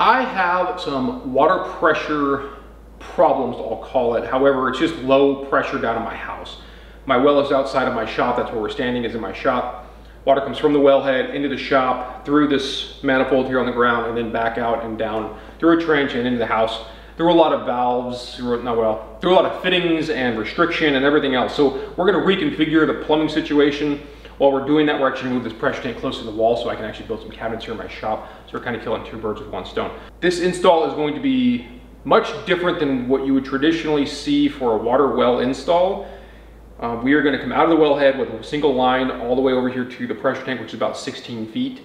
I have some water pressure problems, I'll call it. However, it's just low pressure down in my house. My well is outside of my shop. That's where we're standing is in my shop. Water comes from the wellhead into the shop, through this manifold here on the ground, and then back out and down through a trench and into the house. There were a lot of valves, not well, were a lot of fittings and restriction and everything else. So we're gonna reconfigure the plumbing situation. While we're doing that, we're actually move this pressure tank closer to the wall so I can actually build some cabinets here in my shop. So we're kind of killing two birds with one stone. This install is going to be much different than what you would traditionally see for a water well install. Uh, we are going to come out of the wellhead with a single line all the way over here to the pressure tank, which is about 16 feet.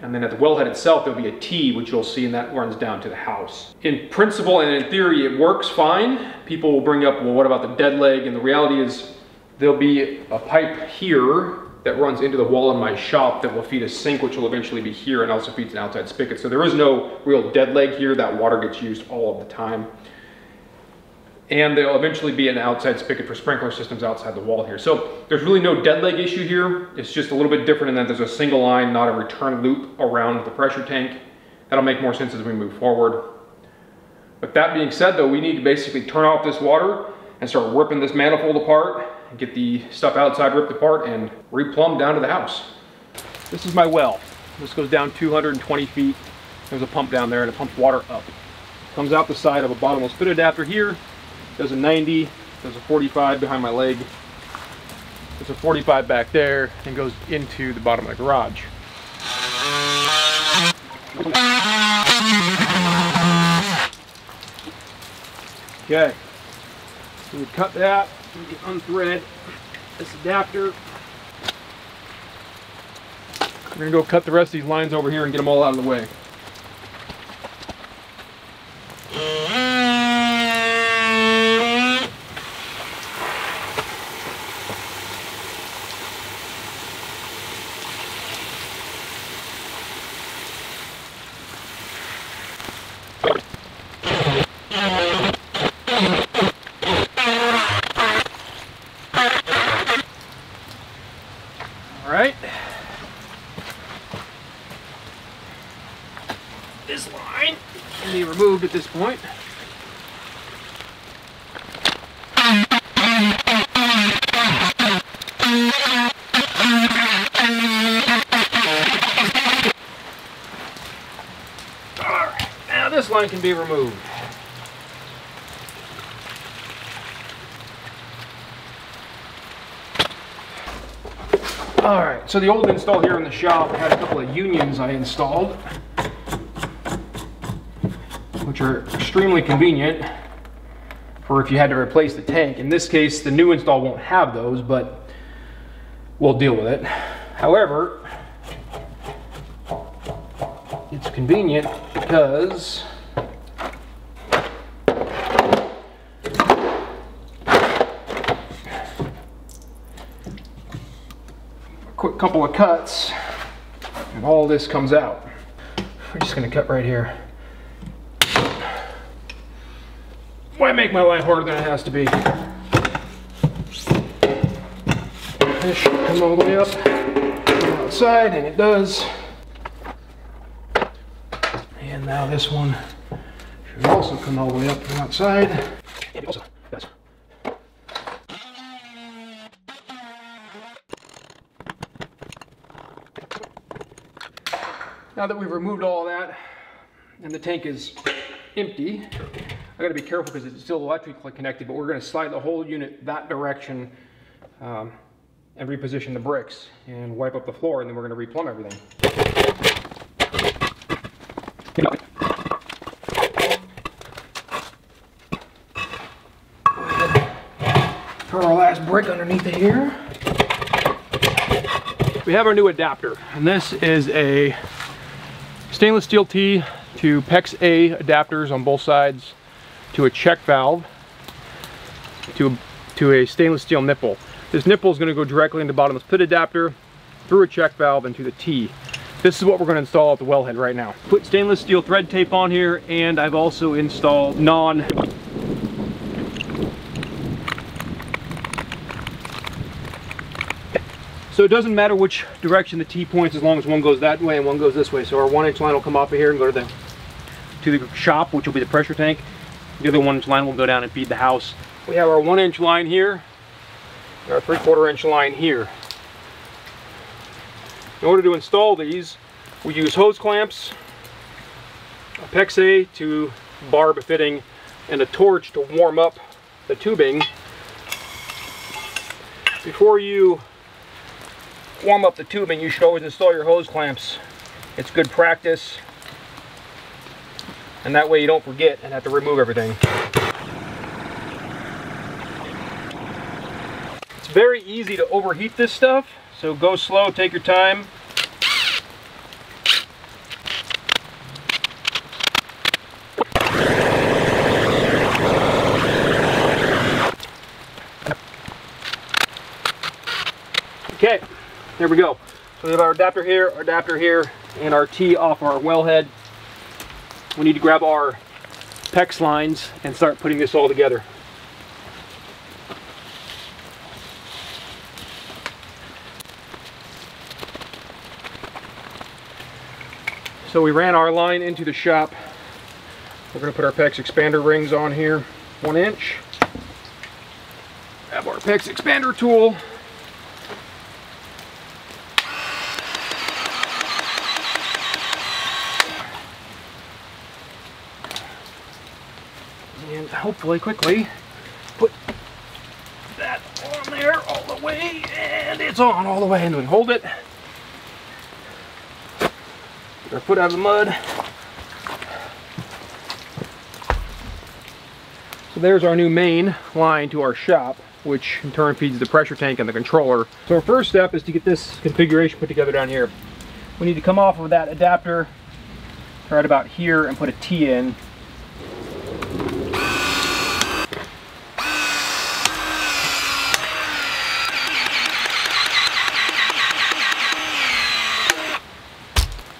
And then at the wellhead itself, there'll be a T, which you'll see, and that runs down to the house. In principle and in theory, it works fine. People will bring up, well, what about the dead leg? And the reality is there'll be a pipe here that runs into the wall in my shop that will feed a sink, which will eventually be here and also feeds an outside spigot. So there is no real dead leg here. That water gets used all of the time. And there'll eventually be an outside spigot for sprinkler systems outside the wall here. So there's really no dead leg issue here. It's just a little bit different in that there's a single line, not a return loop around the pressure tank. That'll make more sense as we move forward. With that being said though, we need to basically turn off this water and start ripping this manifold apart get the stuff outside ripped apart and replumb down to the house. This is my well. This goes down 220 feet. There's a pump down there and it pumps water up. Comes out the side of a bottomless pit adapter here. Does a 90, does a 45 behind my leg. There's a 45 back there and goes into the bottom of the garage. Okay, so we cut that, we unthread this adapter. We're gonna go cut the rest of these lines over here and get them all out of the way. at this point. Alright, now this line can be removed. Alright, so the old install here in the shop had a couple of unions I installed which are extremely convenient for if you had to replace the tank. In this case, the new install won't have those, but we'll deal with it. However, it's convenient because quick couple of cuts and all this comes out. We're just gonna cut right here. Why make my life harder than it has to be? This should come all the way up outside, and it does. And now this one should also come all the way up from outside. And it also does. Now that we've removed all that and the tank is empty, I gotta be careful because it's still electrically connected, but we're gonna slide the whole unit that direction um, and reposition the bricks and wipe up the floor and then we're gonna replumb everything. Throw our last brick underneath it here. We have our new adapter, and this is a stainless steel T to PEX A adapters on both sides to a check valve to a, to a stainless steel nipple. This nipple is going to go directly into bottomless pit adapter through a check valve into the T. This is what we're going to install at the wellhead right now. Put stainless steel thread tape on here and I've also installed non So it doesn't matter which direction the T points as long as one goes that way and one goes this way. So our one inch line will come off of here and go to the to the shop, which will be the pressure tank. The other one inch line will go down and feed the house. We have our one inch line here, our three quarter inch line here. In order to install these, we use hose clamps, a PEX-A to barb fitting, and a torch to warm up the tubing. Before you warm up the tubing, you should always install your hose clamps. It's good practice, and that way you don't forget and have to remove everything. It's very easy to overheat this stuff, so go slow, take your time. Okay, there we go. So we have our adapter here, our adapter here, and our T off our wellhead. We need to grab our PEX lines and start putting this all together. So we ran our line into the shop. We're going to put our PEX expander rings on here, one inch. Grab our PEX expander tool. And hopefully quickly put that on there all the way and it's on all the way and we hold it. Get our foot out of the mud. So there's our new main line to our shop, which in turn feeds the pressure tank and the controller. So our first step is to get this configuration put together down here. We need to come off of that adapter right about here and put a T in.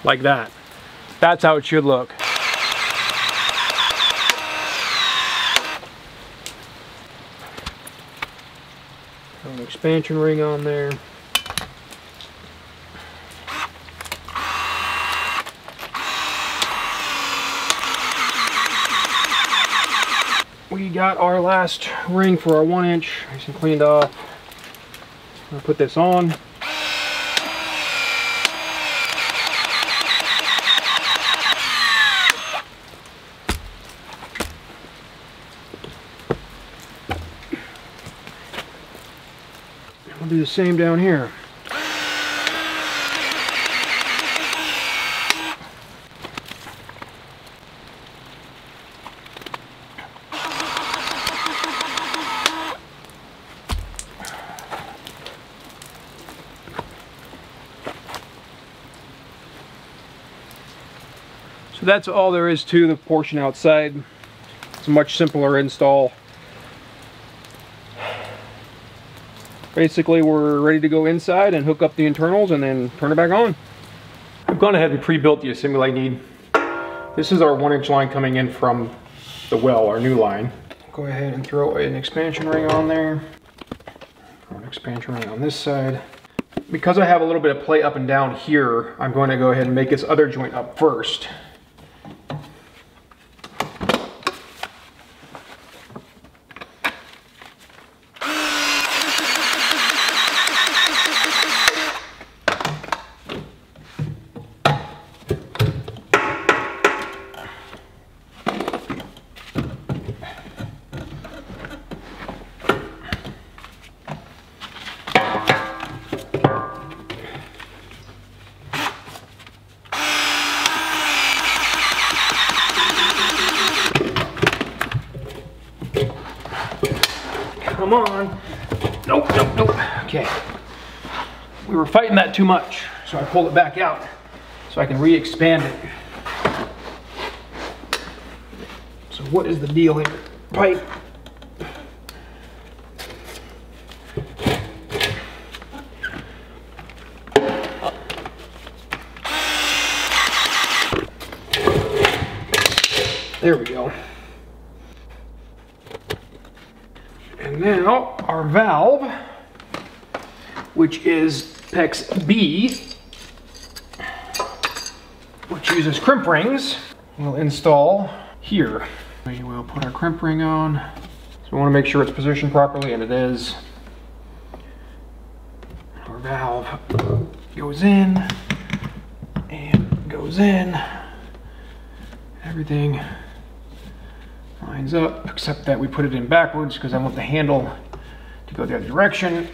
Like that. That's how it should look. An expansion ring on there. We got our last ring for our one inch, nice and cleaned off. Gonna put this on. We'll do the same down here. So that's all there is to the portion outside. It's a much simpler install. Basically, we're ready to go inside and hook up the internals and then turn it back on. I've gone ahead and pre-built the assembly I need. This is our one inch line coming in from the well, our new line. Go ahead and throw an expansion ring on there. Throw an expansion ring on this side. Because I have a little bit of play up and down here, I'm going to go ahead and make this other joint up first. Come on. Nope, nope, nope. Okay. We were fighting that too much, so I pulled it back out so I can re-expand it. So what is the deal here? Pipe. There we go. And now our valve, which is PEX B, which uses crimp rings. we'll install here. We will put our crimp ring on. So we want to make sure it's positioned properly, and it is. Our valve goes in and goes in. Everything lines up, except that we put it in backwards because I want the handle to go the other direction.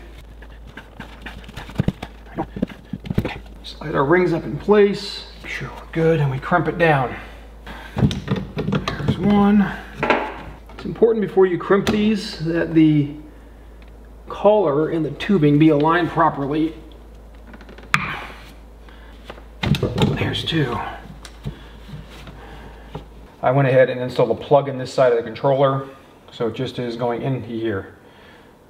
Slide our rings up in place, make sure we're good, and we crimp it down. There's one. It's important before you crimp these that the collar and the tubing be aligned properly. There's two. I went ahead and installed a plug in this side of the controller, so it just is going in here.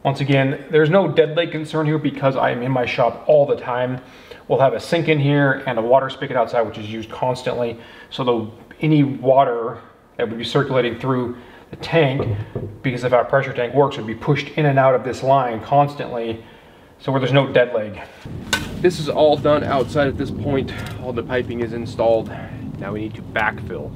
Once again, there's no dead leg concern here because I am in my shop all the time. We'll have a sink in here and a water spigot outside, which is used constantly. So the, any water that would be circulating through the tank, because if our pressure tank works, would be pushed in and out of this line constantly, so where there's no dead leg. This is all done outside at this point. All the piping is installed. Now we need to backfill.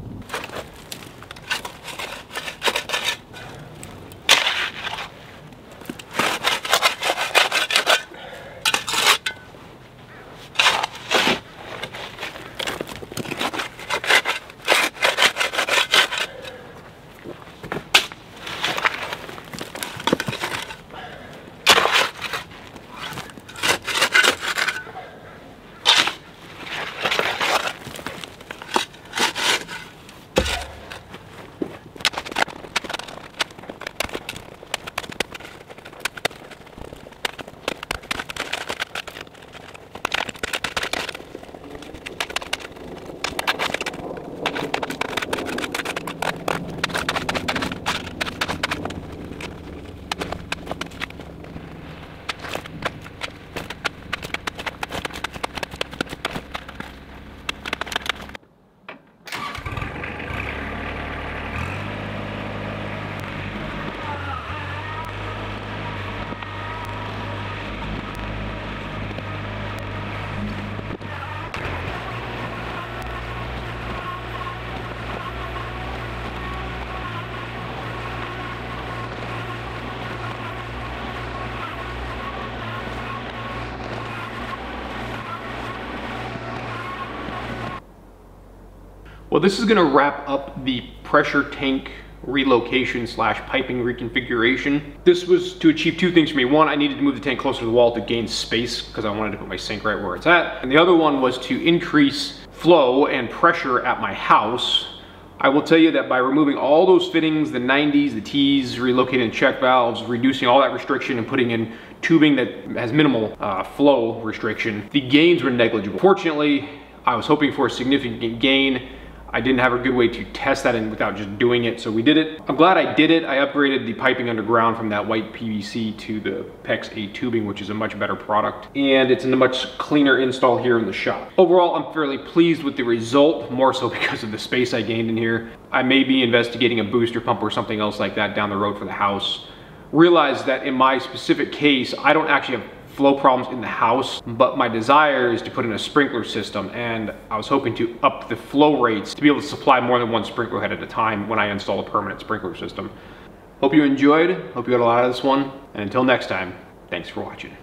Well, this is gonna wrap up the pressure tank relocation slash piping reconfiguration. This was to achieve two things for me. One, I needed to move the tank closer to the wall to gain space because I wanted to put my sink right where it's at. And the other one was to increase flow and pressure at my house. I will tell you that by removing all those fittings, the 90s, the T's, relocating check valves, reducing all that restriction and putting in tubing that has minimal uh, flow restriction, the gains were negligible. Fortunately, I was hoping for a significant gain I didn't have a good way to test that in without just doing it, so we did it. I'm glad I did it. I upgraded the piping underground from that white PVC to the PEX A tubing, which is a much better product. And it's in a much cleaner install here in the shop. Overall, I'm fairly pleased with the result, more so because of the space I gained in here. I may be investigating a booster pump or something else like that down the road for the house. Realize that in my specific case, I don't actually have flow problems in the house, but my desire is to put in a sprinkler system and I was hoping to up the flow rates to be able to supply more than one sprinkler head at a time when I install a permanent sprinkler system. Hope you enjoyed, hope you got a lot out of this one, and until next time, thanks for watching.